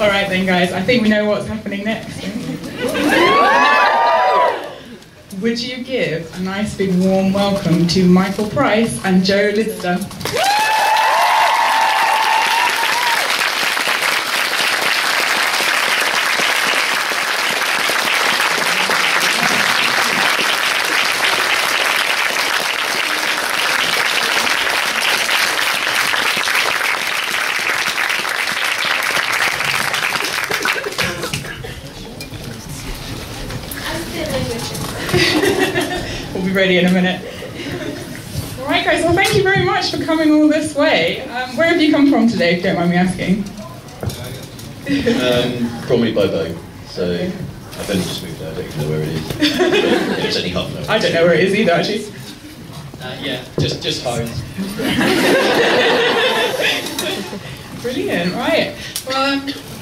All right then, guys. I think we know what's happening next. Would you give a nice big warm welcome to Michael Price and Joe Lidster? we'll be ready in a minute. All right, guys. Well, thank you very much for coming all this way. Um, where have you come from today, if you don't mind me asking? Um, Bromley by Bow. So I've only just moved there. I don't even know where it is. It's only half an hour. I don't know where it is either, actually. Uh, yeah, just just home. Brilliant. Right. Well. Um, I'm just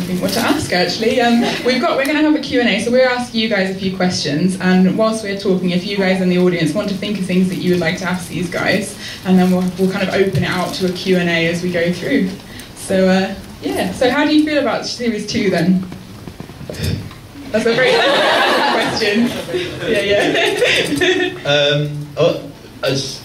to think what to ask actually. Um, we've got we're going to have a Q&A, so we're asking you guys a few questions, and whilst we're talking, if you guys in the audience want to think of things that you would like to ask these guys, and then we'll, we'll kind of open it out to a Q&A as we go through. So uh, yeah. So how do you feel about series two then? That's a very question. Yeah, yeah. Um, oh, as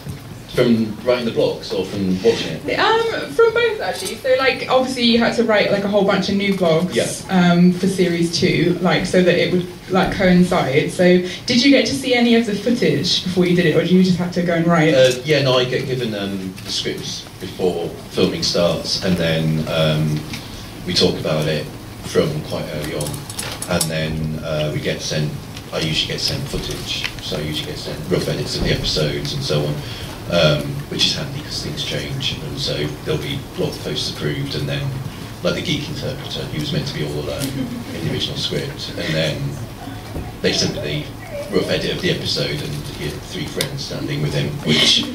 from writing the blogs or from watching it? Um, from both actually. So like obviously you had to write like a whole bunch of new blogs Yeah. um, for series two, like so that it would like coincide. So did you get to see any of the footage before you did it, or did you just have to go and write? Uh, yeah, no, I get given um, the scripts before filming starts, and then um, we talk about it from quite early on, and then uh, we get sent. I usually get sent footage, so I usually get sent rough edits of the episodes and so on, um, which is handy because things change, and so there'll be blog posts approved, and then like the geek interpreter, he was meant to be all alone in the original script, and then they sent the rough edit of the episode, and he had three friends standing with him, which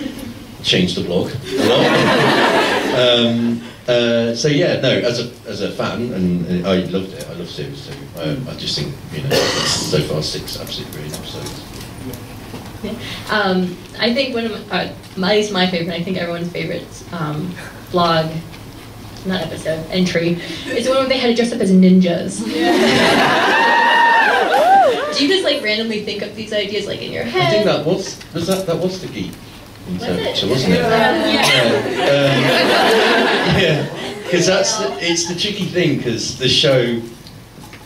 changed the blog a lot. um, uh, so yeah, no, as a as a fan, and, and I loved it. I love series two. Um, I just think you know, so far six absolutely brilliant episodes. Um, I think one of my, uh, my, at least my favorite, I think everyone's favorite um, vlog, not episode, entry, is the one where they had to dress up as ninjas. Do you just like randomly think of these ideas like in your head? I think that was was that that was the geek interpreter, wasn't it? Yeah. Um, yeah, because that's the, it's the tricky thing because the show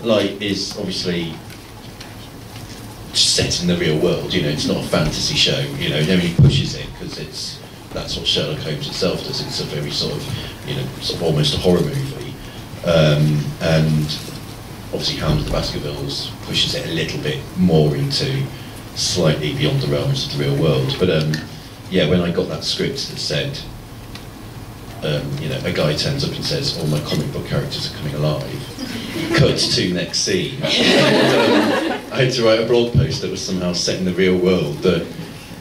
like is obviously set in the real world. You know, it's not a fantasy show. You know, nobody pushes it because it's that's what Sherlock Holmes itself does. It's a very sort of you know sort of almost a horror movie, um, and obviously Hounds of the Baskervilles pushes it a little bit more into slightly beyond the realms of the real world. But um, yeah, when I got that script that said, um, you know, a guy turns up and says, all my comic book characters are coming alive, cut to next scene. I had to write a blog post that was somehow set in the real world that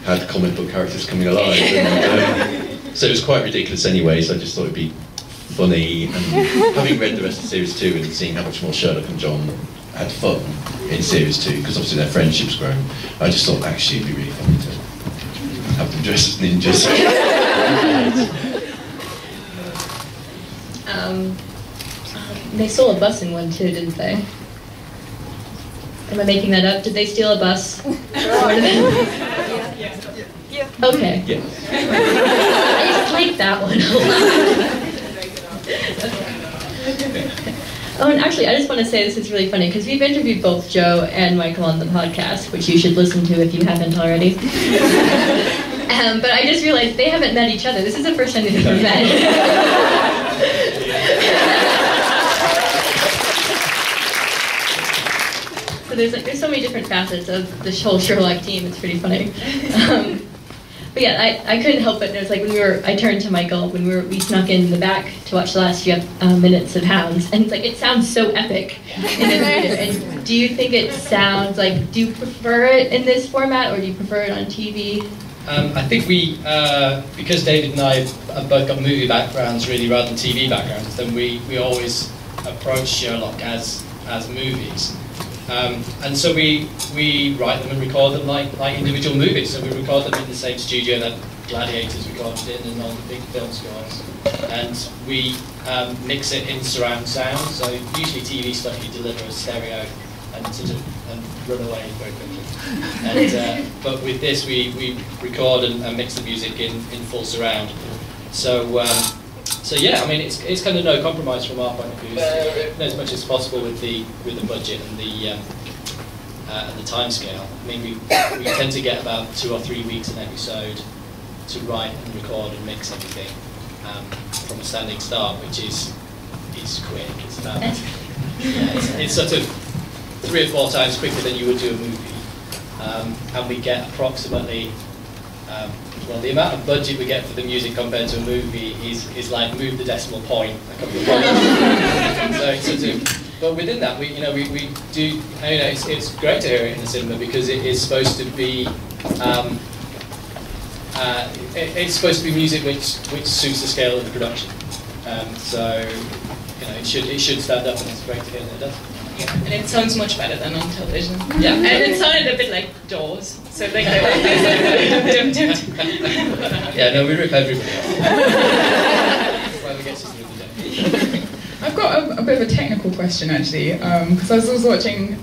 had comic book characters coming alive. And, um, so it was quite ridiculous anyway, so I just thought it'd be funny. And having read the rest of series two and seeing how much more Sherlock and John had fun in series two, because obviously their friendship's grown, I just thought actually it'd be really funny to have them dressed as ninjas. Um, they stole a bus in one too, didn't they? Am I making that up? Did they steal a bus? Okay. yeah. I just like that one a lot. Oh, and actually, I just want to say this is really funny because we've interviewed both Joe and Michael on the podcast, which you should listen to if you haven't already. um, but I just realized they haven't met each other. This is the first time they've ever met. there's like there's so many different facets of this whole Sherlock team. It's pretty funny. Um, but yeah, I, I couldn't help but notice like when we were I turned to Michael when we were we snuck in the back to watch the last few uh, minutes of Hounds and it's like it sounds so epic in the theater. And do you think it sounds like do you prefer it in this format or do you prefer it on TV? Um, I think we, uh, because David and I have both got movie backgrounds really rather than TV backgrounds, then we, we always approach Sherlock as, as movies. Um, and so we, we write them and record them like, like individual movies. So we record them in the same studio that Gladiators recorded in and all the big film scores. And we um, mix it in surround sound, so usually TV stuff you deliver as stereo and, sort of, and run away very quickly. And, uh, but with this, we, we record and, and mix the music in, in full surround. So, um, so yeah, I mean, it's, it's kind of no compromise from our point of view. It's, as much as possible with the with the budget and the um, uh, and the time scale. I mean, we, we tend to get about two or three weeks an episode to write and record and mix everything um, from a standing start, which is is quick. It's about yeah, it's, it's sort of three or four times quicker than you would do a movie, um, and we get approximately. Well, the amount of budget we get for the music compared to a movie is, is like move the decimal point a couple of points. so but within that, we you know we, we do you know it's, it's great to hear it in the cinema because it is supposed to be um, uh, it, it's supposed to be music which which suits the scale of the production. Um, so you know it should it should stand up, and it's great to hear that it does. Yeah, and it sounds much better than on television. Yeah. And it sounded a bit like Jaws. So like, dum, dum, dum. Yeah, no, we rip everybody off. Whoever gets us through the day. I've got a, a bit of a technical question actually, because I was also watching,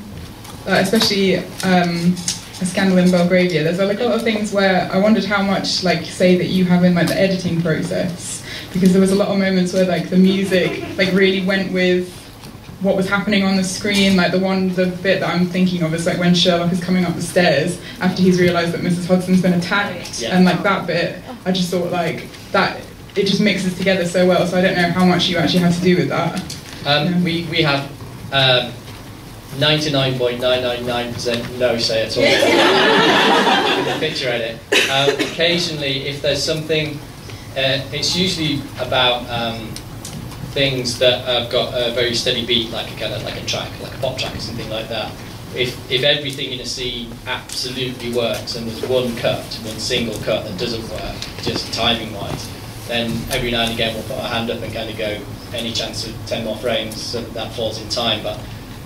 uh, especially um, a scandal in Belgravia. There's like a lot of things where I wondered how much, like, say that you have in like the editing process, because there was a lot of moments where like the music like really went with what was happening on the screen. Like the one, the bit that I'm thinking of is like when Sherlock is coming up the stairs after he's realised that Mrs. Hudson's been attacked, Yeah. and like that bit, I just thought like that. It just mixes together so well. So I don't know how much you actually had to do with that. Um, Yeah. we, we have um, 99.999% no say at all with the picture edit. Um, occasionally, if there's something, uh, it's usually about um, things that have got a very steady beat, like a kind of like a track, like a pop track or something like that. If, if everything in a scene absolutely works and there's one cut, one single cut that doesn't work, just timing wise, then every now and again we'll put our hand up and kind of go, any chance of 10 more frames so that, that falls in time. But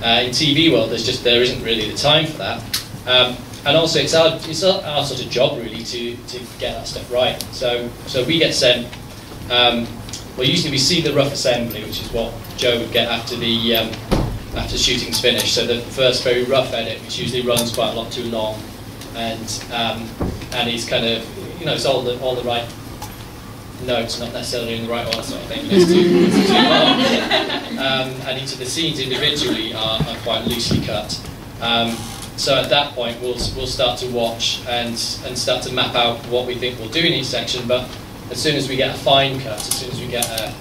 uh, in TV world, there's just there isn't really the time for that. Um, and also, it's our it's our, our sort of job really to, to get that stuff right. So so we get sent. Um, well, usually we see the rough assembly, which is what Joe would get after the um, after shooting's finished. So the first very rough edit, which usually runs quite a lot too long, and um, and he's kind of you know it's all the all the right notes, not necessarily in the right order, sort of. It's too, it's too long. Um, and each of the scenes individually are, are quite loosely cut. Um, so at that point, we'll, we'll start to watch and, and start to map out what we think we'll do in each section. But as soon as we get a fine cut, as soon as we get a,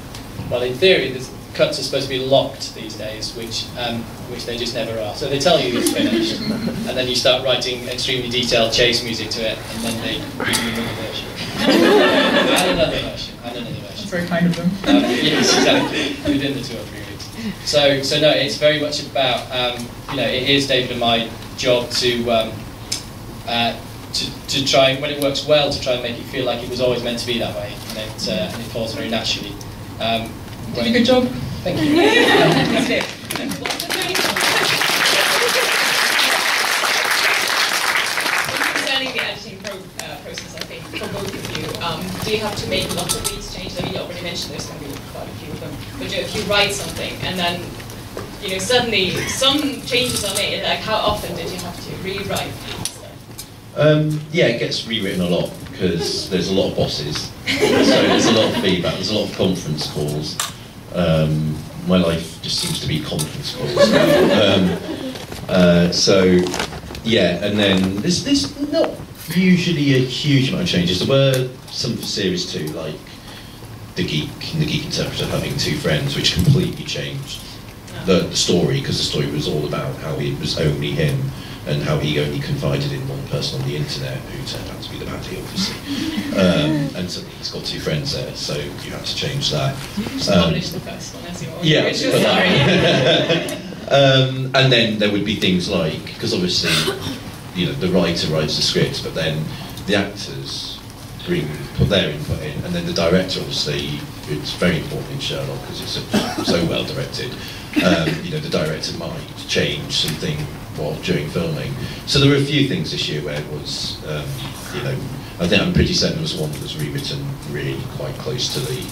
well, in theory, the cuts are supposed to be locked these days, which um, which they just never are. So they tell you it's finished, and then you start writing extremely detailed chase music to it, and then they give you another version, and another version, and another version. That's very kind of them. Um, yes, exactly. Within the two or three weeks. So, so no, it's very much about um, you know it is David and my job to um, uh, to, to try when it works well to try and make it feel like it was always meant to be that way, and it uh, and it falls very naturally. Um, Did a good job. Thank you. Concerning the editing pro- uh, process, I think, for both of you, um, do you have to make lots of these changes? I mean, you already mentioned there's going to be quite a few of them. But if you write something and then, you know, suddenly some changes are made, like how often did you have to rewrite stuff? Um, yeah, it gets rewritten a lot because there's a lot of bosses. so there's a lot of feedback. There's a lot of conference calls. Um, my life just seems to be conference calls. um, uh, so yeah, and then there's there's not usually a huge amount of changes. There were some for series two, like the geek and the geek interpreter having two friends, which completely changed the, the story because the story was all about how it was only him and how he only confided in one person on the internet who turned out to be the baddie, obviously. Um, and suddenly he's got two friends there, so you had to change that. Just Um, the first one as your yeah, but- um, and then there would be things like, because obviously, you know, the writer writes the script, but then the actors bring put their input in, and then the director, obviously, it's very important in Sherlock because it's so, so well directed. Um, you know, the director might change something while during filming. So there were a few things this year where it was, um, you know, I think I'm pretty certain there was one that was rewritten really quite close to the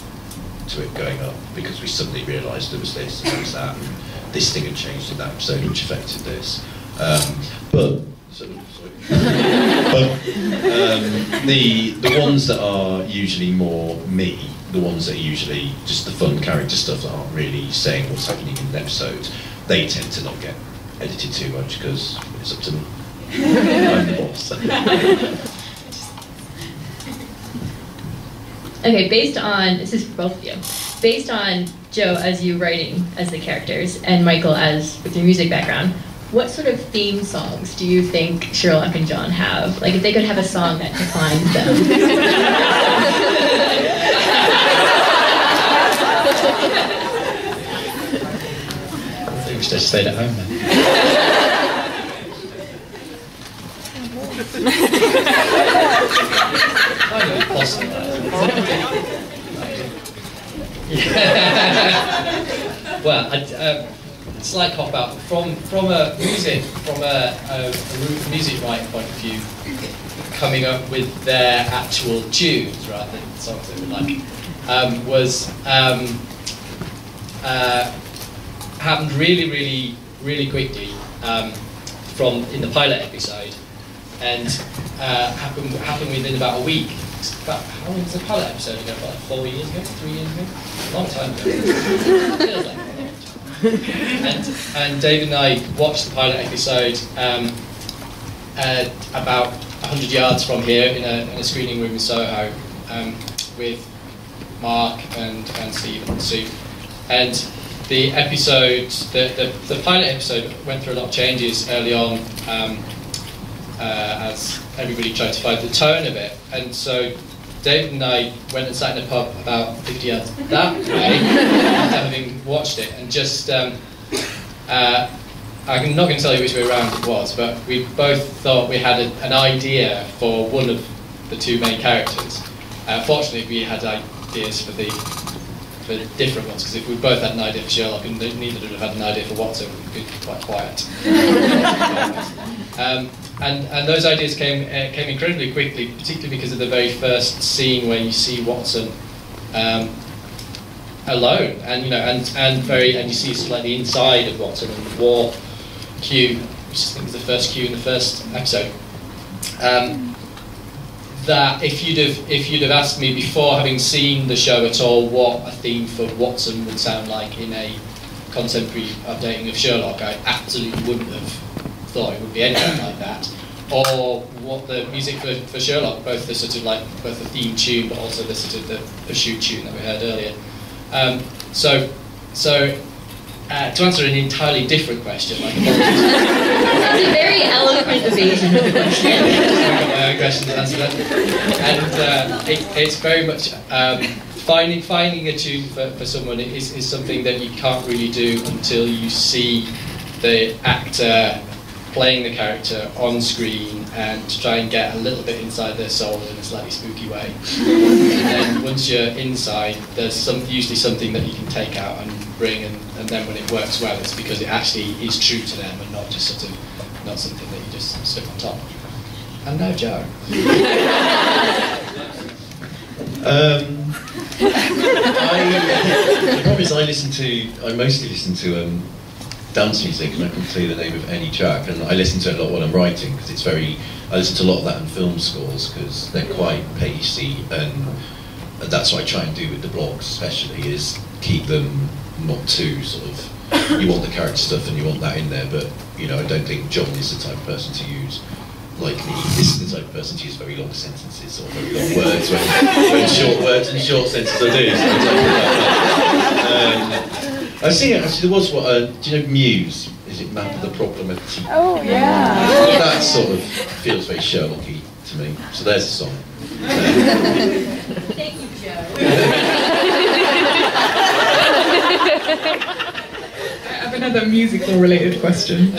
to it going up because we suddenly realised there was this and there was that and this thing had changed in that episode which affected this. Um, but so, but um, the the ones that are usually more me, the ones that are usually just the fun character stuff that aren't really saying what's happening in an episode, they tend to not get edited too much because it's up to me. I'm the boss. Okay, based on this is for both of you. Based on Joe as you writing as the characters and Michael as with your music background, what sort of theme songs do you think Sherlock and John have? Like if they could have a song that defines I think we should at home then. Well, I, um, slight cop out. From from a music from a, a, a music writing point of view, coming up with their actual tunes rather than songs they would like um, was um, uh, happened really, really, really quickly um, from in the pilot episode, and uh, happened happened within about a week. About, how long was the pilot episode ago? About four years ago, three years ago, ago. A long time. And and David and I watched the pilot episode um, uh, about 100 yards from here in a, in a screening room in Soho um, with Mark and, and Steve and Sue. And the episode, the, the, the pilot episode went through a lot of changes early on um, uh, as everybody tried to find the tone of it. And so David and I went and sat in a pub about 50 yards that way, having watched it, and just, um, uh, I'm not going to tell you which way around it was, but we both thought we had a, an idea for one of the two main characters. Uh, fortunately, we had ideas for the for different ones, because if we both had an idea for Sherlock and neither would have had an idea for Watson, we'd be quite quiet. um, and, and those ideas came uh, came incredibly quickly, particularly because of the very first scene where you see Watson um, alone, and you know, and, and very, and you see sort of like the inside of Watson and the war cue, which I think is the first cue in the first episode. Um, that if you'd have if you'd have asked me before having seen the show at all what a theme for Watson would sound like in a contemporary updating of Sherlock, I absolutely wouldn't have thought it would be anything like that. Or what the music for, for Sherlock, both the sort of like both the theme tune but also the sort of the pursuit tune that we heard earlier. Um, so so uh, to answer an entirely different question, like That's a very eloquent evasion of the question. I've got my own question to answer that. And uh, it, it's very much um, finding finding a tune for, for someone is, is something that you can't really do until you see the actor playing the character on screen and to try and get a little bit inside their soul in a slightly spooky way. and then once you're inside, there's some usually something that you can take out and bring, and, and then when it works well, it's because it actually is true to them and not just sort of not something that you just stick on top. And now Joe. Um, I, the problem is I listen to, I mostly listen to um, dance music and I can you the name of any track and I listen to it a lot when I'm writing because it's very, I listen to a lot of that in film scores because they're quite pacey and that's what I try and do with the blogs especially is keep them not too sort of, you want the character stuff and you want that in there but you know I don't think John is the type of person to use like me, this is the type of person to use very long sentences or very long words when, when short words and short sentences I do. So I don't like that. um, I've seen it, actually there was what, uh, do you know Muse? Is it Map of the Problem at Tea? Oh, yeah. That sort of feels very Sherlocky to me. So there's the song. Thank you, Joe. I have another musical related question.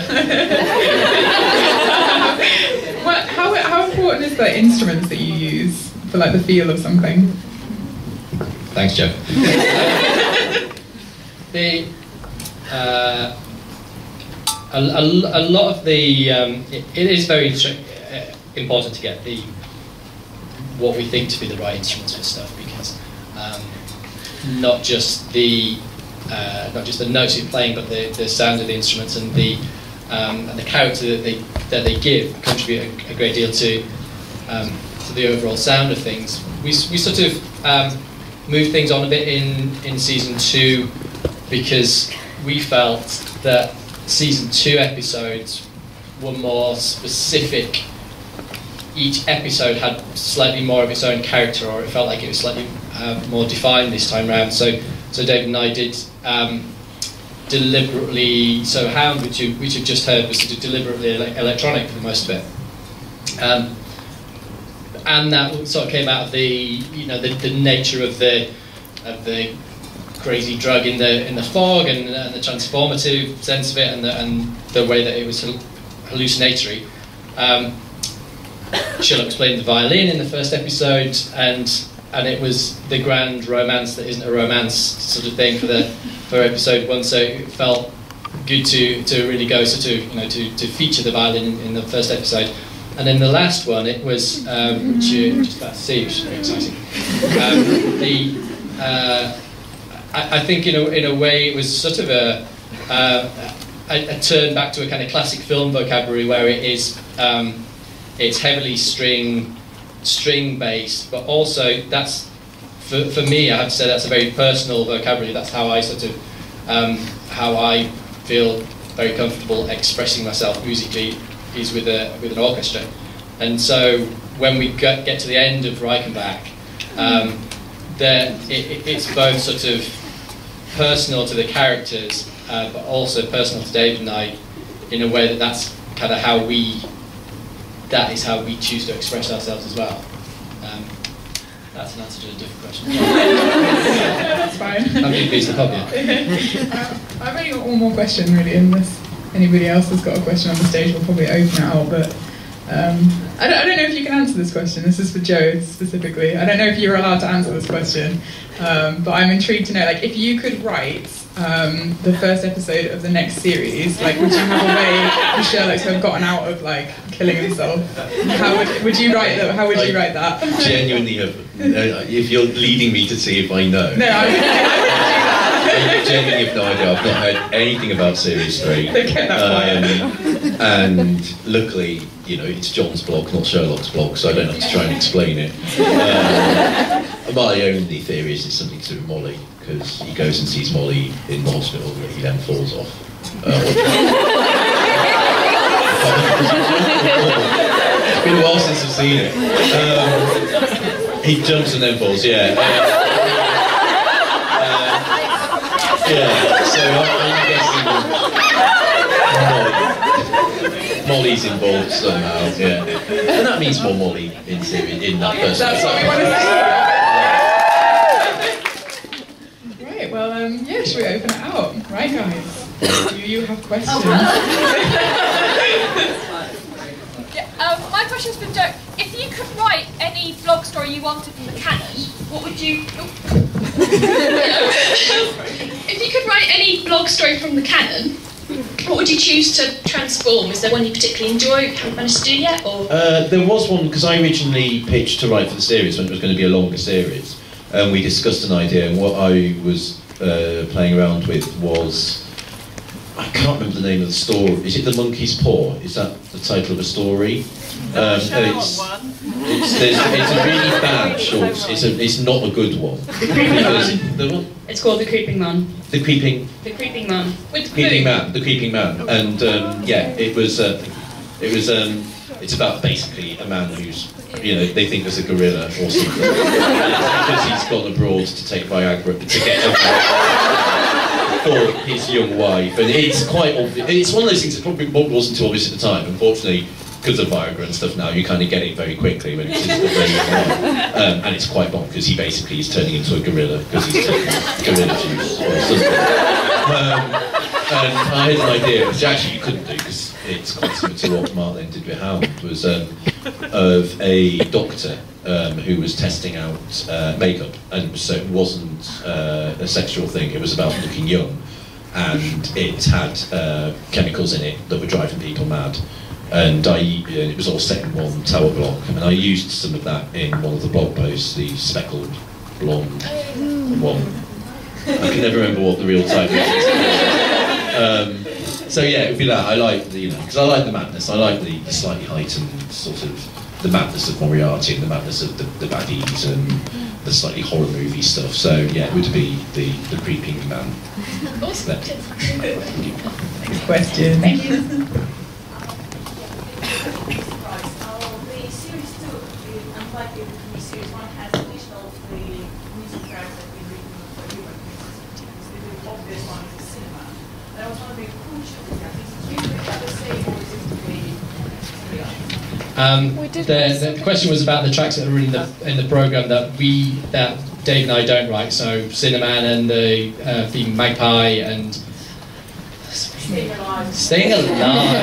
what, how, how important is the instruments that you use for like the feel of something? Thanks, Jeff. the uh, a, a, a lot of the um, it, it is very tr- uh, important to get the what we think to be the right instruments for stuff because um, not just the uh, not just the notes you're playing, but the, the sound of the instruments and the um, and the character that they that they give contribute a, a great deal to um, to the overall sound of things. We, we sort of um, moved things on a bit in in season two because we felt that season two episodes were more specific. Each episode had slightly more of its own character, or it felt like it was slightly uh, more defined this time round. So, so David and I did um, deliberately. So, Hound, which you which you've just heard, was sort of deliberately ele- electronic for the most of it. Um, and that sort of came out of the you know the, the nature of the of the crazy drug in the in the fog and, and the transformative sense of it and the, and the way that it was hallucinatory. Um, Sherlock explained the violin in the first episode, and and it was the grand romance that isn't a romance sort of thing for the for episode one. So it felt good to, to really go sort of you know to, to feature the violin in, in the first episode. And then the last one, it was um, which you're just about to see, which is very exciting. Um, the uh, I, I, think in a, in a way it was sort of a, uh, a, a turn back to a kind of classic film vocabulary where it is um, it's heavily string string based, but also that's for, for me. I have to say that's a very personal vocabulary. That's how I sort of um, how I feel very comfortable expressing myself musically is with a with an orchestra. And so when we get, get to the end of Reichenbach, um, there it, it's both sort of personal to the characters, uh, but also personal to David and I, in a way that that's kind of how we that is how we choose to express ourselves as well. Um, that's an answer to a different question. that's fine. I'm being piece of hobby. uh, I've only got one more question really, unless anybody else has got a question on the stage, we'll probably open it out. But um, I, don't, I don't know if you can answer this question. This is for Joe specifically. I don't know if you're allowed to answer this question, um, but I'm intrigued to know, like, if you could write um, the first episode of the next series, like, would you have a way for Sherlock to have gotten out of like killing himself? How would, would you write that? How would you write that? Genuinely, have, uh, if you're leading me to see if I know. No, I I genuinely have no idea. I've not heard anything about Series 3. Okay, that's um, and luckily, you know, it's John's blog, not Sherlock's blog, so I don't have to try and explain it. Um, my only theory is it's something to do with Molly because he goes and sees Molly in the hospital and he then falls off. Uh, it's been a while since I've seen it. Um, he jumps and then falls, yeah. Uh, uh, yeah, so I'm guessing Molly. Molly's involved somehow, yeah. And that means more Molly in, in that first That's what we want to see. well, um, yeah, should we open it out? Right, guys? Do you have questions? yeah, um, my question's for Joe. If you could write any blog story you wanted from the canon, what would you... if you could write any blog story from the canon, what would you choose to transform? Is there one you particularly enjoy, haven't managed to do yet? Or? Uh, there was one, because I originally pitched to write for the series when it was going to be a longer series. And we discussed an idea, and what I was uh, playing around with was I can't remember the name of the story. Is it The Monkey's Paw? Is that the title of a story? Um, it's, it's, it's, a really bad short. It's, a, it's not a good one. The, it's called The Creeping Man. The Creeping. The Creeping Man. With Creeping Man. The Creeping Man. And um, yeah, it was. Uh, it was. Um, it's about basically a man who's you know, they think there's a gorilla or something. because he's gone abroad to take Viagra to get for his young wife. And it's quite obvious. It's one of those things that probably wasn't too obvious at the time. Unfortunately, because of Viagra and stuff now, you kind of get it very quickly when it's the um, And it's quite bonkers. He basically is turning into a gorilla because he's taking gorilla juice or something. Um, and I had an idea, which actually you couldn't do because it's quite similar to what Mark then did with Hound, was um, of a doctor um, who was testing out uh, makeup, and so it wasn't uh, a sexual thing. It was about looking young, and it had uh, chemicals in it that were driving people mad. and I it was all set in one tower block, and I used some of that in one of the blog posts, the speckled blonde one. I can never remember what the real title is. Um, so yeah, it would be that. I like the, you know, because I like the madness. I like the, the slightly heightened sort of the madness of Moriarty and the madness of the, the baddies and the slightly horror movie stuff. So yeah, it would be the the creeping man. Awesome. There. Next question. Thank you. Right, so the series two, the- unlike the the series one, has additional the music tracks that we written for human pieces. The obvious one is the cinema. And I was wondering who chooses that? Is it you that the same or is it the somebody else? Um, the, the question was about the tracks that are in the in the program that we that Dave and I don't write. So Cinnamon and the uh, Thieving Magpie and Staying alive. Staying Alive.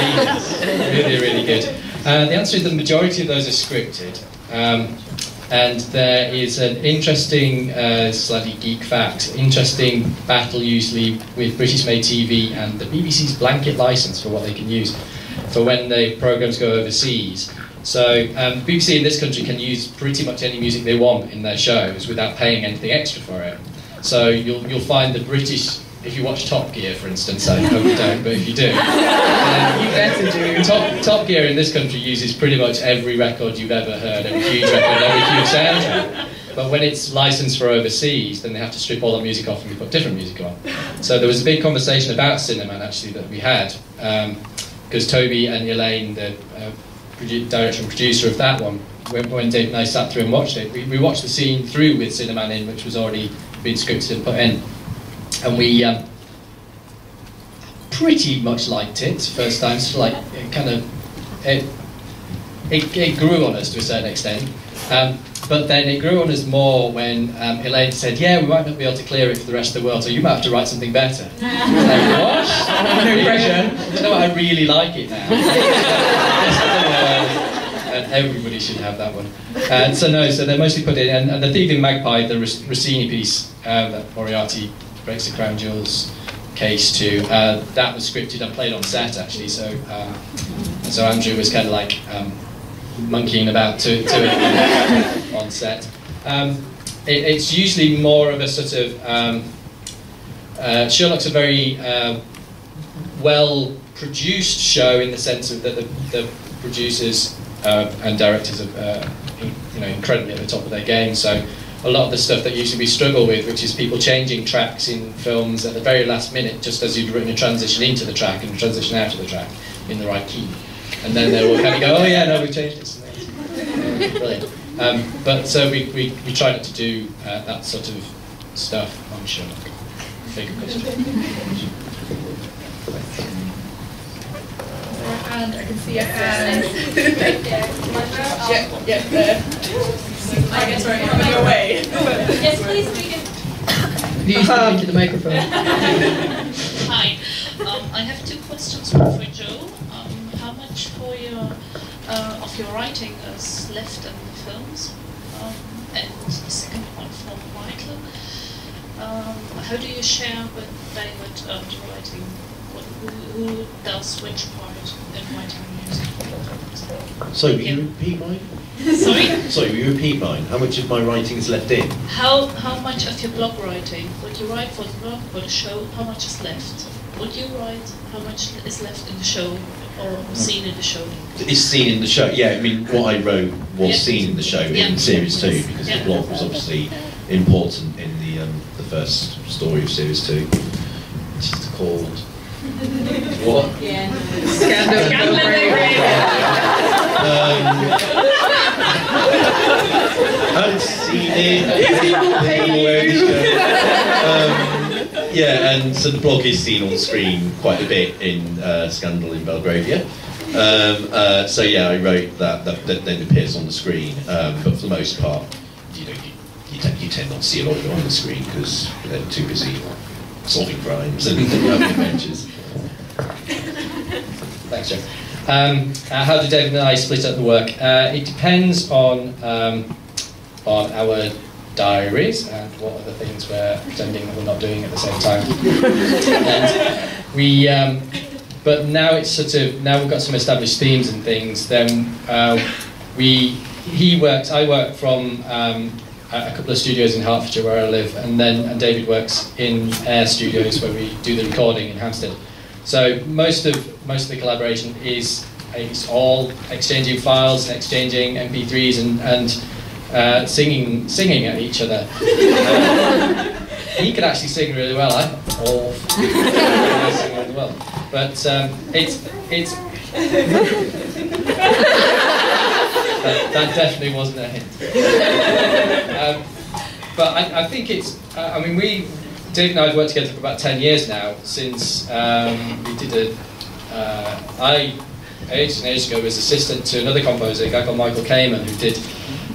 Jesus. really, really good. Uh, the answer is the majority of those are scripted. Um, and there is an interesting, uh, slightly geek fact, interesting battle usually with British made TV and the BBC's blanket license for what they can use for when the programs go overseas. So um, BBC in this country can use pretty much any music they want in their shows without paying anything extra for it. So you'll, you'll find the British, if you watch Top Gear, for instance, I hope you don't, but if you do, um, You better do. Top, Top Gear in this country uses pretty much every record you've ever heard, every huge record, every huge soundtrack. But when it's licensed for overseas, then they have to strip all the music off and put different music on. So there was a big conversation about Cinnamon actually that we had, because Toby and Elaine, the uh, produ- director and producer of that one, when, when Dave and I sat through and watched it, we, we watched the scene through with Cinnamon in, which was already been scripted and put in. And we um, pretty much liked it first time. So like it kind of it, it, it grew on us to a certain extent. Um, but then it grew on us more when um, Elaine said, "Yeah, we might not be able to clear it for the rest of the world, so you might have to write something better." I like, what? No pressure. You know what? I really like it now. Rest of the world, and everybody should have that one. And so no, so they're mostly put in, and, and the Thieving Magpie, the Rossini piece um, that Moriarty breaks the crown jewels case to, uh, that was scripted and played on set actually. So um, so Andrew was kind of like um, monkeying about to, to it on set. Um, it, it's usually more of a sort of um, uh, Sherlock's a very uh, well produced show in the sense of that the, the producers uh, and directors are uh, you know incredibly at the top of their game. So a lot of the stuff that usually we struggle with, which is people changing tracks in films at the very last minute, just as you've written a transition into the track and a transition out of the track in the right key, and then they will kind of go, oh yeah, no, we changed this. and that." Brilliant. Um, but so we, we, we try not to do uh, that sort of stuff on Sherlock. Big question. And I can see a hand. yeah, yeah, there. I guess we're coming your way. Yes, please, we can. You speak into the microphone. Hi. Um, I have two questions, one for Joe. Um, how much for your uh, of your writing is left in the films? Um, and the second one for Michael. Um, how do you share with David uh, the writing? What, who, who does which part in writing music? So, will you repeat mine? Sorry. Sorry, will you repeat mine? How much of my writing is left in? How how much of your blog writing, what you write for the blog, for the show, how much is left? What you write, how much is left in the show or seen in the show? It's seen in the show. Yeah, I mean, what I wrote was Yeah. seen in the show Yeah. in series two because Yeah. the blog was obviously important in the um, the first story of series two, which is called what? Scandal. Scandal. Um, haven't seen it. Didn't know where it was going. Um, yeah, and so the blog is seen on screen quite a bit in uh, Scandal in Belgravia. Um, uh, so yeah, I wrote that, that, that then appears on the screen, um, but for the most part, you know, you, you, tend, you tend not to see a lot of it on the screen because they're too busy solving crimes and having adventures. Thanks, Joe. Um, uh, how do David and I split up the work? Uh, it depends on um, on our diaries and what other things we're pretending that we're not doing at the same time. and we um, but now it's sort of now we've got some established themes and things. Then uh, we he works. I work from um, a a couple of studios in Hertfordshire where I live, and then and David works in Air Studios where we do the recording in Hampstead. So most of most of the collaboration is it's all exchanging files and exchanging MP3s and and uh, singing singing at each other. Uh, he could actually sing really well. I'm awful. Sing really well, but um, it's it's. that, that definitely wasn't a hint. Um, but I, I think it's. Uh, I mean, we Dave and I have worked together for about ten years now. Since um, we did a. Uh, I ages and ages ago was assistant to another composer, a guy called Michael Kamen, who did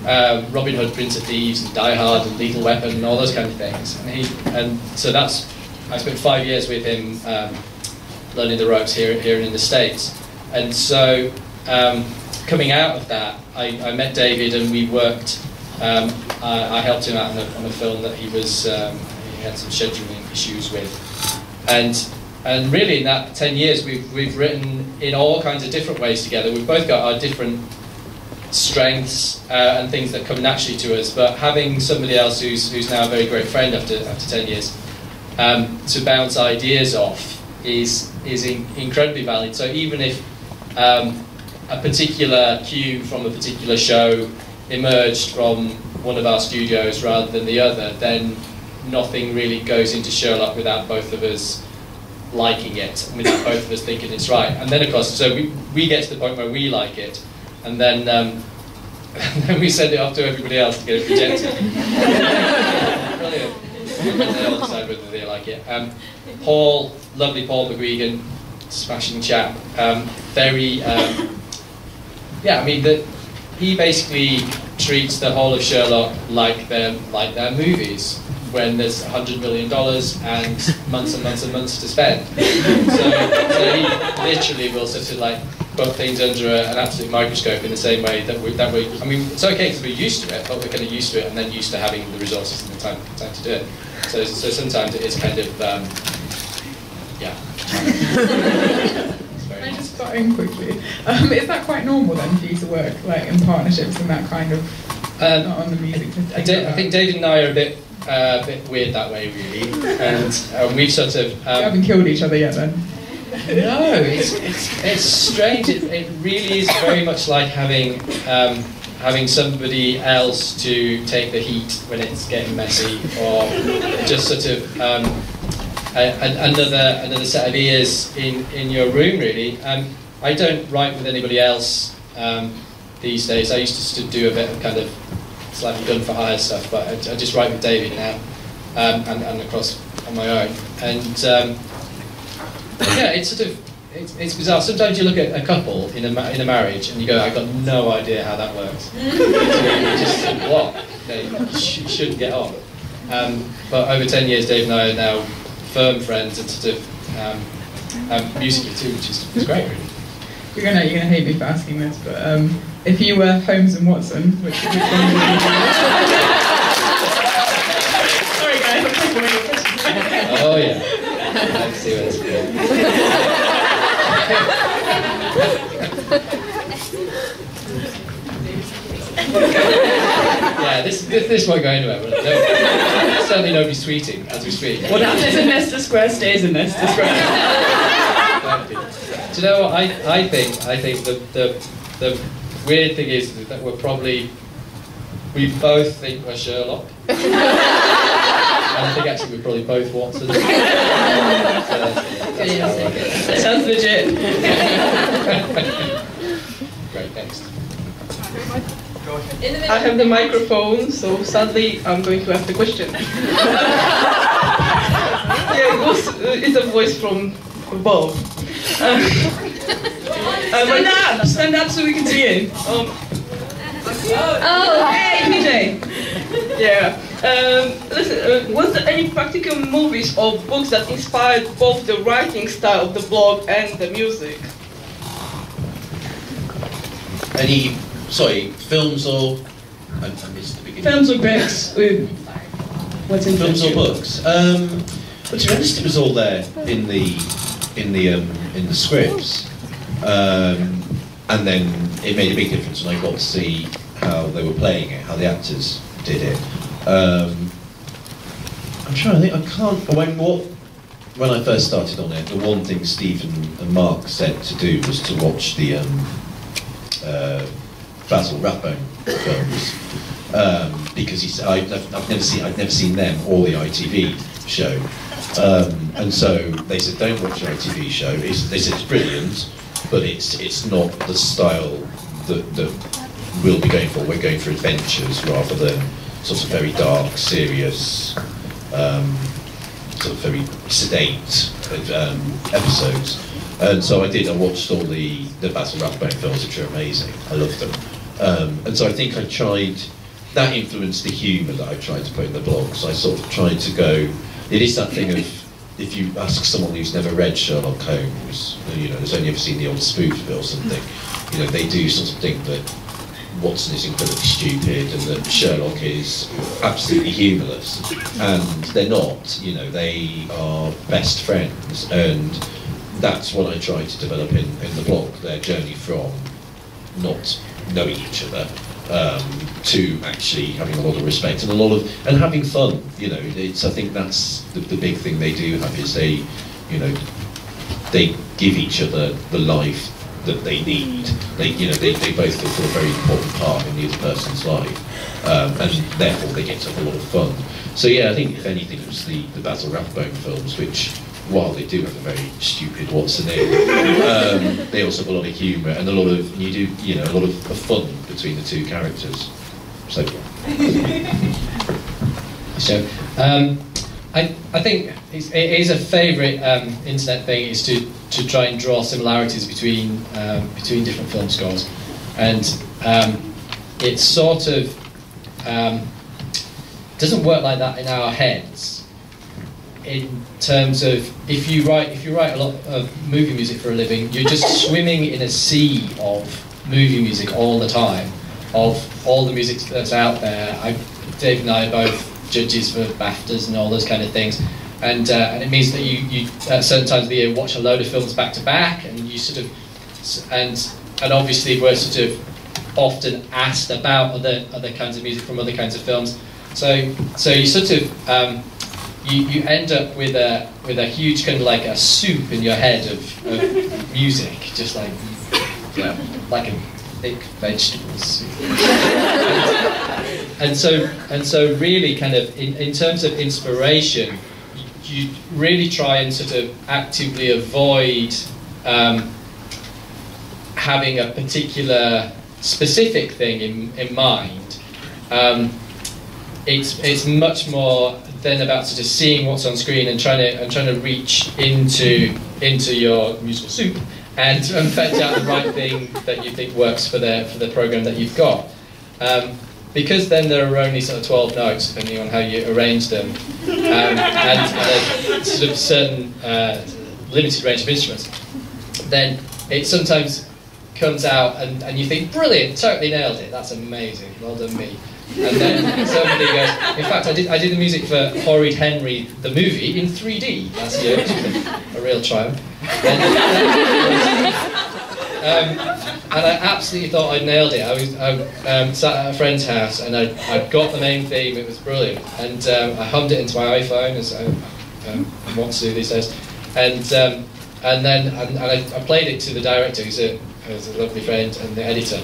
um, Robin Hood, Prince of Thieves, and Die Hard, and Lethal Weapon, and all those kind of things. And he, and so that's I spent five years with him um, learning the ropes here here in the states. And so um, coming out of that, I, I met David, and we worked. Um, I, I helped him out on a, on a film that he was um, he had some scheduling issues with, and and really in that ten years we've we've written in all kinds of different ways together. We've both got our different strengths uh, and things that come naturally to us, but having somebody else who's, who's now a very great friend after, after 10 years um, to bounce ideas off is, is in, incredibly valid. So even if um, a particular cue from a particular show emerged from one of our studios rather than the other, then nothing really goes into Sherlock without both of us liking it, without both of us thinking it's right. And then, of course, so we, we get to the point where we like it, and then um, and then we send it off to everybody else to get it rejected. Brilliant. And they all decide whether they like it. Um, Paul, lovely Paul McGuigan, smashing chap. Um, very, um, yeah, I mean, the, he basically treats the whole of Sherlock like their like their movies when there's $100 million and months and months and months to spend. So, so he literally will sort of like put things under a, an absolute microscope in the same way that we, that we I mean, it's okay because we're used to it, but we're kind of used to it and then used to having the resources and the time, time to do it. So, so sometimes it is kind of, um, yeah. Can I just butt in quickly? Um, is that quite normal then for you to work like in partnerships and that kind of Um, not on the music? I, Da- I think David and I are a bit, uh, a bit weird that way, really, and um, we've sort of. you Um, haven't killed each other yet then. no, it's, it's, it's strange. It, it really is very much like having um, having somebody else to take the heat when it's getting messy, or just sort of um, a, a- another another set of ears in, in your room. Really, um, I don't write with anybody else um, these days. I used to of do a bit of kind of slightly done for hire stuff, but I, I just write with David now, um, and, and across on my own, and. Um, yeah, it's sort of it's, it's bizarre. Sometimes you look at a couple in a ma- in a marriage and you go, I've got no idea how that works. you just think, what? They sh- shouldn't get on. Um, but over ten years, Dave and I are now firm friends and sort of um, um, musically too, which is, is great, really. You're gonna you're gonna hate me for asking this, but um, if you were Holmes and Watson, which, which would you be? Sorry guys, I'm taking away your questions. Oh yeah. Let's see what it's good. yeah, this, this this won't go anywhere. But no, certainly nobody's tweeting as we speak. What happens in Leicester Square stays in Leicester Square. Exactly. Do you know what I, I think? I think the, the, the weird thing is that we're probably, we both think we're Sherlock. and I think actually we're probably both Watson. So that's- that's how I get it. Sounds legit. Great, next. I have the microphone, so sadly I'm going to ask the question. yeah, it was, uh, it's a voice from above. Um, Stand up, stand up so we can see you. Um, Oh, Hey, PJ. yeah. Um, listen, uh, was there any practical movies or books that inspired both the writing style of the blog and the music? Any, sorry, films or, I, I missed the beginning. Films or books? What's in Films or books? Um, but to be honest, it was all there in the in the um, in the scripts. Um, and then it made a big difference when I got to see how they were playing it, how the actors did it. Um, I'm trying to think, I can't, when, what, when I first started on it, the one thing Stephen and Mark said to do was to watch the um, uh, Basil Rathbone films. Um, because he said, I've, I've never seen, I've never seen them or the ITV show. Um, and so they said, don't watch the ITV show. They said it's brilliant, but it's it's not the style that, that we'll be going for. We're going for adventures rather than sort of very dark, serious, um, sort of very sedate um, episodes. And so I did. I watched all the the Basil Rathbone films, which are amazing. I love them. Um, and so I think I tried. That influenced the humour that I tried to put in the blog. So I sort of tried to go. It is that thing of if you ask someone who's never read Sherlock Holmes, you know, has only ever seen the old spoof or something, you know, they do sort of think that Watson is incredibly stupid and that Sherlock is absolutely humorless. And they're not, you know, they are best friends. And that's what I try to develop in, in the blog, their journey from not knowing each other um, to actually having a lot of respect and a lot of and having fun. You know, it's I think that's the, the big thing they do have is they, you know, they give each other the life that they need. They, you know, they, they both fulfill a very important part in the other person's life, um, and therefore they get to have a lot of fun. So yeah, I think if anything, it was the, the Basil Rathbone films, which while they do have a very stupid Watson in, um, they also have a lot of humour and a lot of you do you know a lot of, of fun between the two characters. So So, um, I, I think it's, it is a favourite um, internet thing is to, to try and draw similarities between um, between different film scores, and um, it's sort of um, doesn't work like that in our heads. In terms of if you write if you write a lot of movie music for a living, you're just swimming in a sea of movie music all the time, of all the music that's out there. I, Dave and I are both judges for BAFTAs and all those kind of things. And, uh, and it means that you, you, at certain times of the year, watch a load of films back to back, and you sort of, and, and obviously we're sort of often asked about other, other kinds of music from other kinds of films. So, so you sort of, um, you, you end up with a, with a huge kind of like a soup in your head of, of music, just like, you know, like a thick vegetable soup. and so and so really kind of in, in terms of inspiration you, you really try and sort of actively avoid um, having a particular specific thing in, in mind um, it's it's much more than about sort of seeing what's on screen and trying to and trying to reach into into your musical soup and, and fetch out the right thing that you think works for the for the program that you've got um, because then there are only sort of 12 notes, depending on how you arrange them, um, and sort of certain uh, limited range of instruments, then it sometimes comes out and, and you think, brilliant, totally nailed it, that's amazing, well done me. And then somebody goes, in fact, I did, I did the music for Horrid Henry, the movie, in 3D last year, which was a real triumph. And, um, and I absolutely thought I'd nailed it. I was I, um, sat at a friend's house and I'd, I'd got the main theme, it was brilliant. And um, I hummed it into my iPhone, as I um, want to do these days. And, um, and then and, and I, I, played it to the director, who's a, who's a lovely friend, and the editor.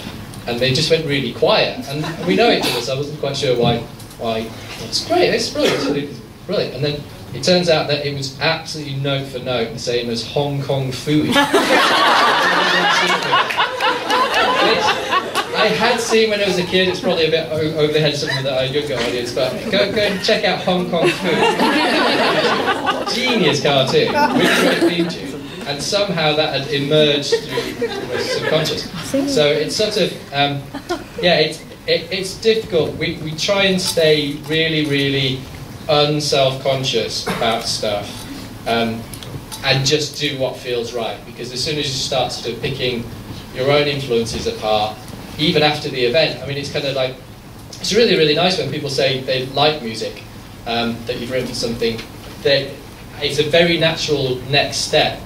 And they just went really quiet. And we know each other, so I wasn't quite sure why. why. It's great, it's brilliant, it's brilliant. And then it turns out that it was absolutely note for note the same as Hong Kong Phooey. I had seen when I was a kid, it's probably a bit over the head of some of our younger audience, but go, go and check out Hong Kong Phooey. Genius cartoon, really great theme. And somehow that had emerged through subconscious. So it's sort of, um, yeah, it's, it, it's difficult. We, we try and stay really, really unself-conscious about stuff um, and just do what feels right. Because as soon as you start sort of picking your own influences apart, even after the event, I mean, it's kind of like, it's really, really nice when people say they like music, um, that you've written something. That it's a very natural next step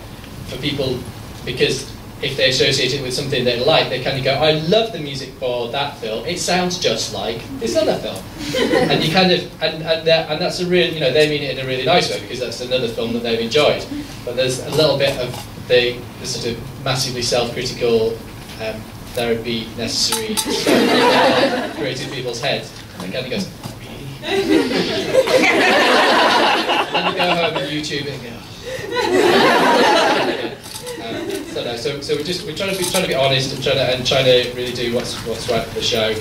for people because if they associate it with something they like, they kind of go, I love the music for that film. It sounds just like this other film. and you kind of, and, and, and that's a real, you know, they mean it in a really nice way because that's another film that they've enjoyed. But there's a little bit of the, the sort of massively self-critical um, therapy necessary creating people's heads. And it kind of goes, really? and you go home and YouTube it and go, um, so so, so we're just we're trying to be trying to be honest and trying to and trying to really do what's what's right for the show.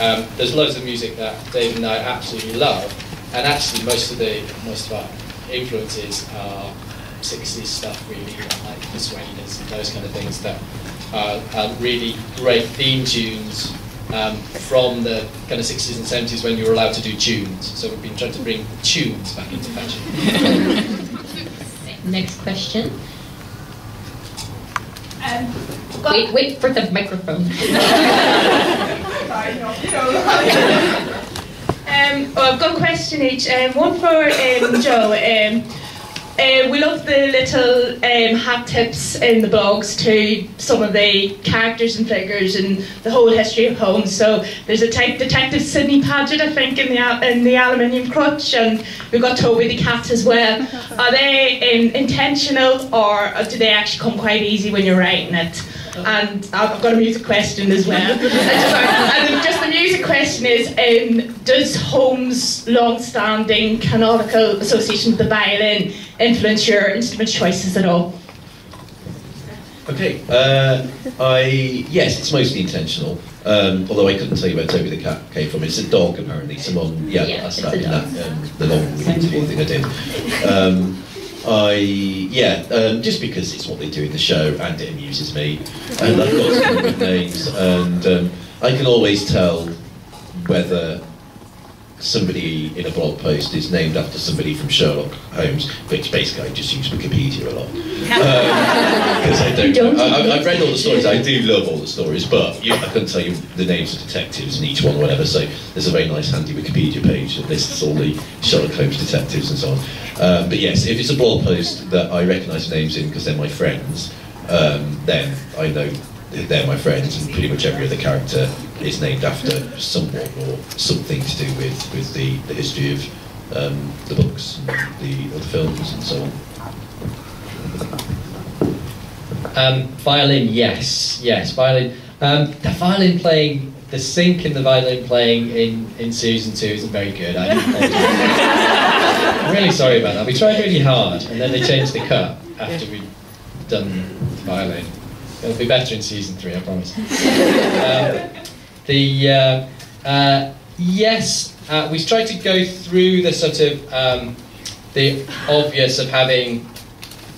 Um, there's loads of music that Dave and I absolutely love, and actually most of the most of our influences are 60s stuff really, like the Swainers and those kind of things that are, are really great theme tunes um, from the kind of 60s and 70s when you were allowed to do tunes. So we've been trying to bring tunes back into fashion. Next question. Um, Wait, wait for the microphone. Sorry, no, you. Um, oh, I've got a question each. Um, one for um, Joe. Um, uh, we love the little um, hat tips in the blogs to some of the characters and figures and the whole history of Holmes. So there's a type detective Sidney Paget, I think, in the in the aluminium crutch, and we've got Toby the cat as well. Are they um, intentional, or do they actually come quite easy when you're writing it? And I've got a music question as well. and just the music question is: um, Does Holmes' long-standing canonical association with the violin influence your instrument choices at all? Okay. Uh, I yes, it's mostly intentional. Um, although I couldn't tell you where Toby the cat came from. It's a dog, apparently. Someone, yeah, Yeah, that's that in that um, the long interview thing I did. Um, I yeah, um, just because it's what they do in the show and it amuses me, and I've got some good names, and um, I can always tell whether somebody in a blog post is named after somebody from Sherlock Holmes, which basically I just use Wikipedia a lot. Because I don't, Don't I, I've read all the stories, I do love all the stories, but you, I couldn't tell you the names of detectives in each one or whatever, so there's a very nice handy Wikipedia page that lists all the Sherlock Holmes detectives and so on. Um, but yes, if it's a blog post that I recognise names in because they're my friends, um, then I know they're my friends, and pretty much every other character is named after someone or something to do with, with the, the history of um, the books and the, of the films and so on. Um, violin, yes, yes, violin. Um, the violin playing, the sync in the violin playing in, in season two isn't very good. I I'm really sorry about that. We tried really hard, and then they changed the cut after we'd done the violin. It'll be better in season three, I promise. Um, the uh, uh, yes, uh, we tried to go through the sort of um, the obvious of having.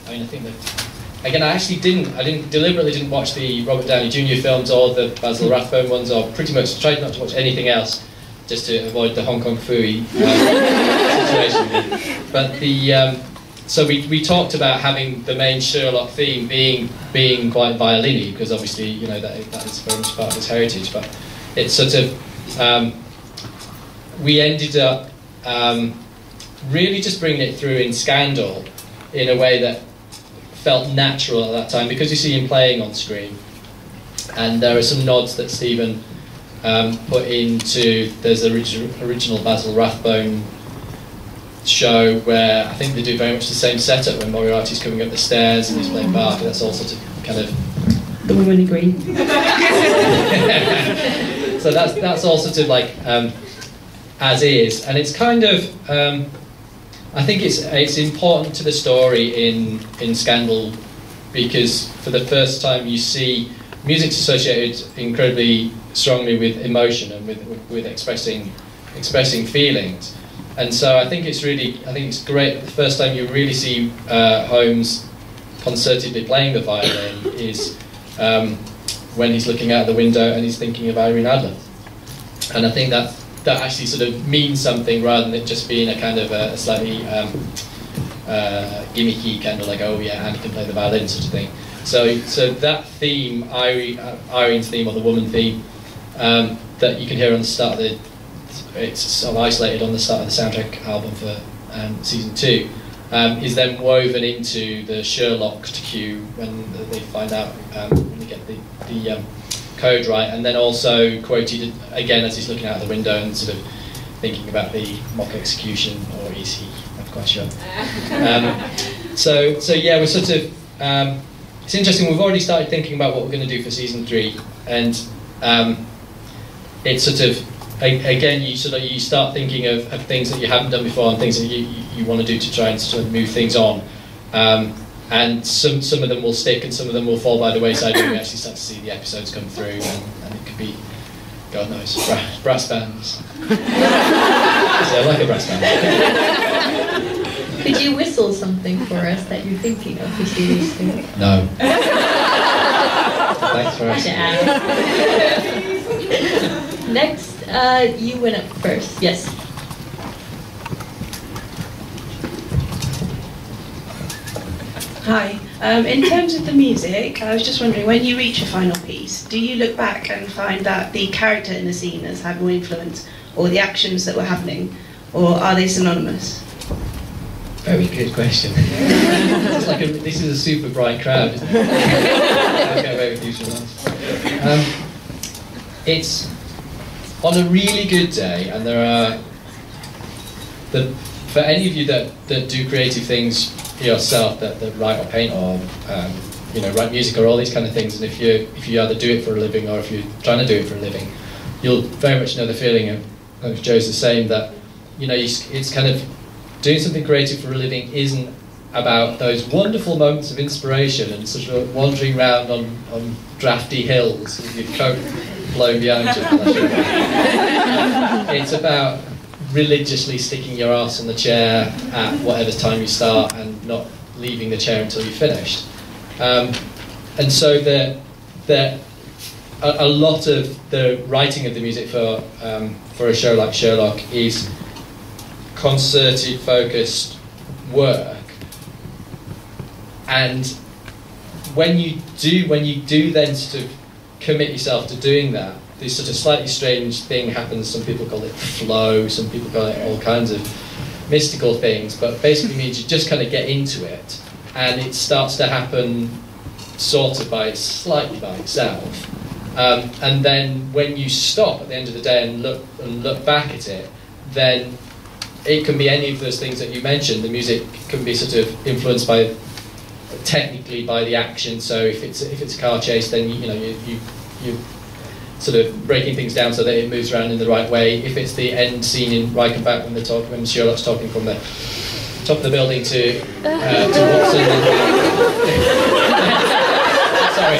I mean, I think that again, I actually didn't. I didn't deliberately didn't watch the Robert Downey Jr. films or the Basil Rathbone ones, or pretty much tried not to watch anything else, just to avoid the Hong Kong Phooey um, situation. But the um, so we, we talked about having the main Sherlock theme being being quite violin because obviously you know that that is very much part of his heritage. But it's sort of um, we ended up um, really just bringing it through in Scandal in a way that felt natural at that time because you see him playing on screen. And there are some nods that Stephen um, put into. There's the original, original Basil Rathbone show where I think they do very much the same setup when Moriarty's coming up the stairs and he's playing Barker. That's all sort of kind of The woman in green. so that's that's all sort of like um, as is, and it's kind of um, I think it's it's important to the story in in Scandal because for the first time you see music's associated incredibly strongly with emotion and with, with, with expressing expressing feelings. And so I think it's really, I think it's great. The first time you really see uh, Holmes concertedly playing the violin is um, when he's looking out the window and he's thinking of Irene Adler. And I think that that actually sort of means something rather than it just being a kind of a, slightly um, uh, gimmicky kind of like, oh yeah, Anne can play the violin sort of thing. So, so that theme, Irene, uh, Irene's theme or the woman theme, um, that you can hear on the start of the, it's sort of isolated on the start of the soundtrack album for um, season two. um, is then woven into the Sherlock cue when they find out um, when they get the, the um, code right, and then also quoted again as he's looking out the window and sort of thinking about the mock execution, or is he? I'm quite sure. Um, so, so yeah, we're sort of. Um, it's interesting. We've already started thinking about what we're going to do for season three, and um, it's sort of again you sort of you start thinking of, of things that you haven't done before and things that you, you, want to do to try and sort of move things on. Um, and some some of them will stick and some of them will fall by the wayside when we actually start to see the episodes come through, and, and it could be, God knows, brass, brass bands. so I like a brass band. Could you whistle something for us that you're thinking of for series two? No. Thanks for asking. Next, uh, you went up first. Yes. Hi. Um, in terms of the music, I was just wondering, when you reach a final piece, do you look back and find that the character in the scene has had more influence, or the actions that were happening, or are they synonymous? Very good question. it's like a, this is a super bright crowd. Isn't get away with these remarks. Um, it's on a really good day, and there are the for any of you that, that do creative things yourself, that, that write or paint or um, you know write music or all these kind of things, and if you if you either do it for a living or if you're trying to do it for a living, you'll very much know the feeling of, of Joe's the same that you know you, it's kind of doing something creative for a living isn't about those wonderful moments of inspiration and sort of wandering around on, on drafty hills with your coat blown behind you. it's about religiously sticking your ass in the chair at whatever time you start and not leaving the chair until you've finished. Um, and so the, the, a, a, lot of the writing of the music for, um, for a show like Sherlock is concerted, focused work. And when you do, when you do then sort of commit yourself to doing that, this sort of slightly strange thing happens. Some people call it flow, some people call it all kinds of mystical things, but basically means you just kind of get into it, and it starts to happen sort of by slightly by itself. Um, and then when you stop at the end of the day and look and look back at it, then it can be any of those things that you mentioned. The music can be sort of influenced by technically by the action. So if it's if it's a car chase, then you, you know you, you you sort of breaking things down so that it moves around in the right way. If it's the end scene in Reichenbach when they're talking when Sherlock's talking from the top of the building to uh, to Watson. Sorry.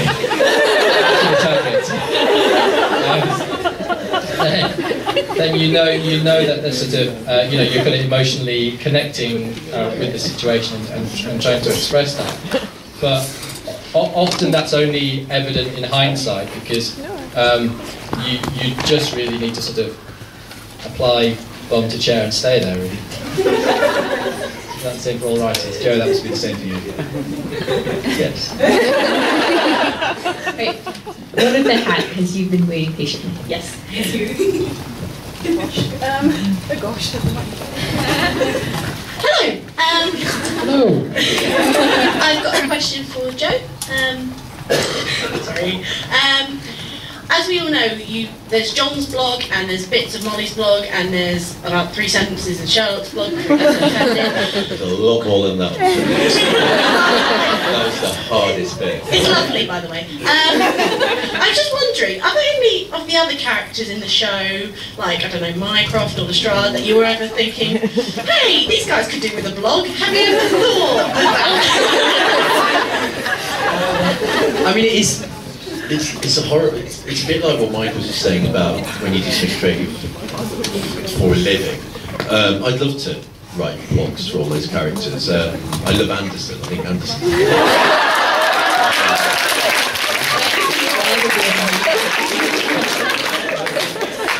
Um, then you know you know that there's sort of uh, you know you're kind of emotionally connecting uh, with the situation and, and, trying to express that. But often that's only evident in hindsight because um, you you just really need to sort of apply bomb to chair and stay there really. That's the same for all writers. Joe, that must be the same for you. yes. Right. One of the hat because you've been waiting patiently. Yes. Um, oh gosh. Hello. Um, Hello. I've got a question for Joe. Um, sorry. Um, as we all know, you, there's John's blog and there's bits of Molly's blog and there's about three sentences in Charlotte's blog. There's a lot more than that. that was the hardest bit. It's lovely, by the way. Um, I'm just wondering, are there any of the other characters in the show, like, I don't know, Mycroft or Lestrade, that you were ever thinking, hey, these guys could do with a blog? Have you ever thought I mean, it is. It's, it's a horror. It's, it's a bit like what Mike was saying about when you do something creative for a living. Um, I'd love to write blogs for all those characters. Um, I love Anderson. I think Anderson.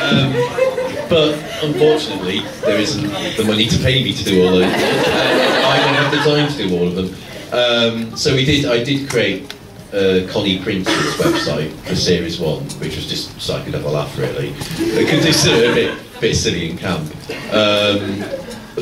Um, but unfortunately, there isn't the money to pay me to do all those. Uh, I don't have the time to do all of them. Um, so we did. I did create uh, Connie Prince's website for series one, which was just could have a laugh really, because it's a bit, bit silly and camp. Um,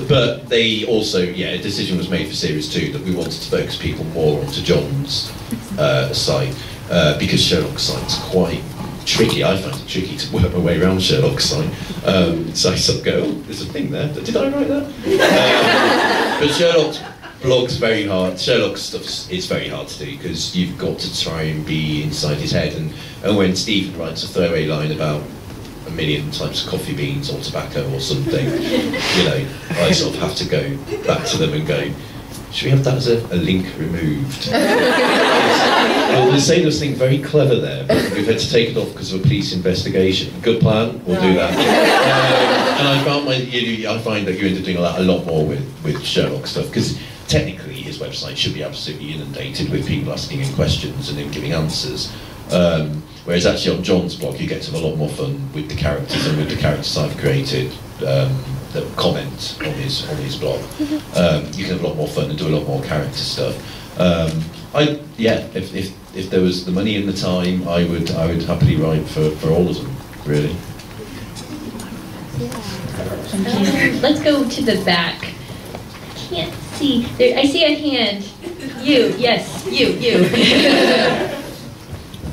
but they also, yeah, a decision was made for series two that we wanted to focus people more onto John's uh, site uh, because Sherlock's site's quite tricky. I find it tricky to work my way around Sherlock's site. Um, so I sort of go, oh, there's a thing there. Did I write that? Um, but Sherlock's blog's very hard. Sherlock's stuff is very hard to do because you've got to try and be inside his head. And, and when Stephen writes a throwaway line about a million types of coffee beans or tobacco or something, you know, I sort of have to go back to them and go, should we have that as a, a link removed? well, they say there's something very clever there, but we've had to take it off because of a police investigation. Good plan, we'll do that. Um, and I found my, you, I find that you end up doing a lot, a lot more with, with Sherlock stuff because technically his website should be absolutely inundated with people asking him questions and him giving answers. Um, whereas actually on John's blog you get to have a lot more fun with the characters and with the characters I've created um, that comment on his on his blog. Um, you can have a lot more fun and do a lot more character stuff. Um, I yeah, if, if if there was the money and the time, I would I would happily write for, for all of them, really. Um, let's go to the back. I can't see. There, I see a hand. You, yes, you, you.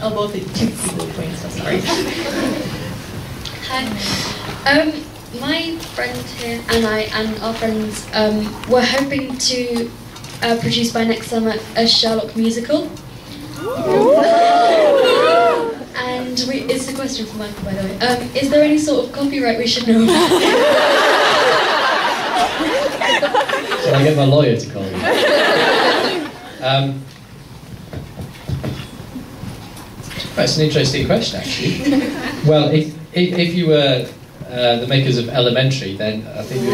oh, both of two people pointing, so sorry. Hi. Um, my friend here and I and our friends um, were hoping to uh, produce by next summer a Sherlock musical. and we, it's a question for Michael, by the way. Um, is there any sort of copyright we should know about? Shall I get my lawyer to call you? Um, that's an interesting question, actually. Well, if, if, if you were uh, the makers of Elementary, then I think you'd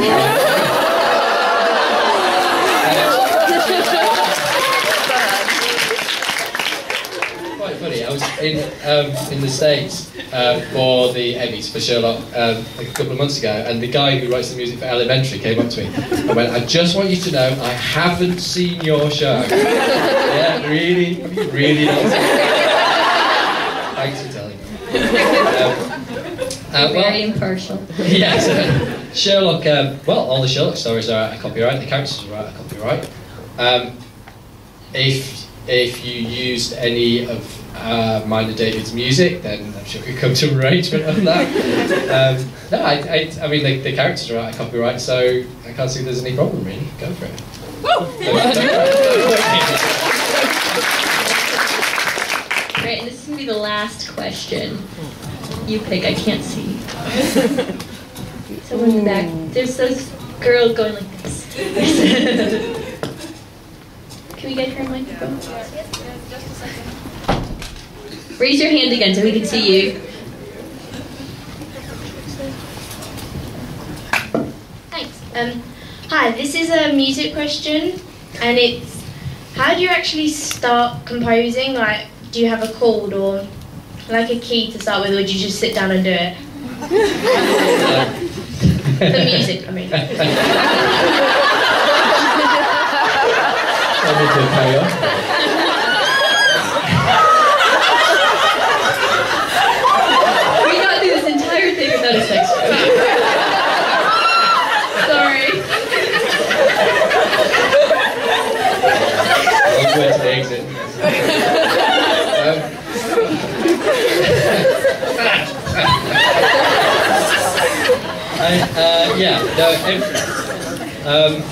quite funny. I was in um, in the States uh, for the Emmys for Sherlock um, a couple of months ago, and the guy who writes the music for Elementary came up to me and went, "I just want you to know, I haven't seen your show. yeah, really, really not? Thanks for telling me." Um, uh, well, Very impartial. yes, uh, Sherlock. Um, well, all the Sherlock stories are out of copyright. The characters are out of copyright. Um, if if you used any of uh, Minor David's music, then I'm sure we could come to an arrangement of that. Um, no, I, I, I mean the, the characters are out of copyright, so I can't see there's any problem really. Go for it. Great, and this is gonna be the last question. You pick, I can't see. Someone in the back. There's those girl going like this. Can we get her a microphone? Raise your hand again so we can see you. Thanks. Um, hi, this is a music question, and it's how do you actually start composing? Like, do you have a chord or like a key to start with, or do you just sit down and do it? the music, I mean. We got through this entire thing without a sex joke. Sorry. I'll go to the exit. Um, I, uh, yeah, no, um,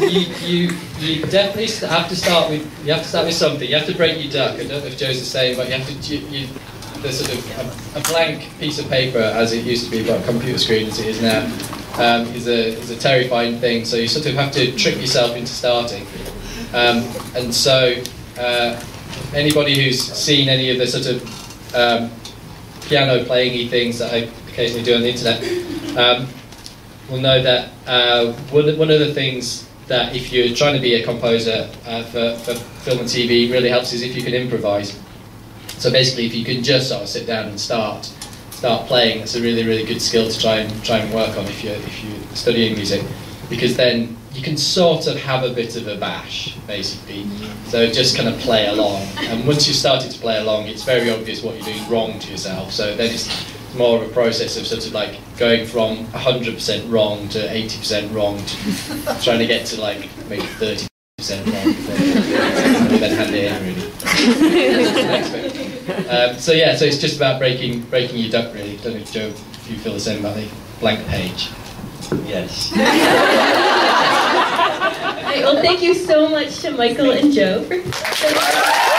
you, you, you definitely have to start with you have to start with something. You have to break your duck. I don't know if Joe's the same, but you have to you, you, there's sort of a, a blank piece of paper as it used to be, but a computer screen as it is now, um, is a is a terrifying thing. So you sort of have to trick yourself into starting. Um, and so uh, anybody who's seen any of the sort of um, piano playing things that I occasionally do on the internet um, will know that uh, one, one of the things that if you're trying to be a composer uh, for, for film and TV really helps is if you can improvise. So basically, if you can just sort of sit down and start start playing, that's a really really good skill to try and try and work on if you're if you're studying music. because then you can sort of have a bit of a bash, basically. So just kind of play along. And once you've started to play along, it's very obvious what you're doing wrong to yourself. So then it's more of a process of sort of like going from 100% wrong to 80% wrong to trying to get to like maybe 30% wrong then hand it in really. um, so yeah, so it's just about breaking breaking your duck really. Don't know if Joe, if you feel the same about the blank page. Yes. Well, thank you so much to Michael and Joe for.